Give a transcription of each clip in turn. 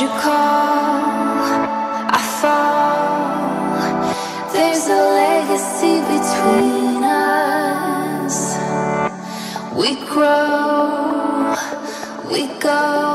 you call, I fall. There's a legacy between us. We grow, we go,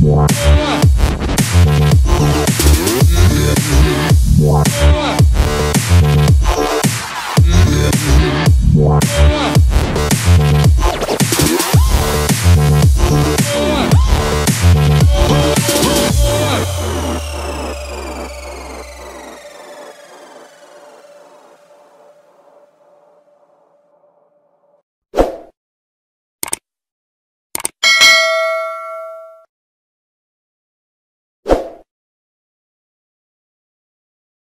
What?